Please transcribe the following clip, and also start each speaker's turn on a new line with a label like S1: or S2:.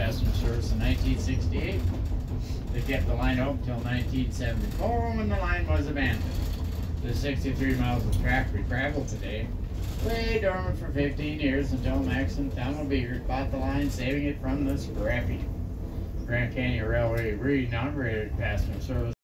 S1: passenger service in 1968. They kept the line open until 1974 when the line was abandoned. The 63 miles of track we travel today lay dormant for 15 years until Max and Thelma Biegert bought the line, saving it from the scrappy Grand Canyon Railway re-inaugurated passenger service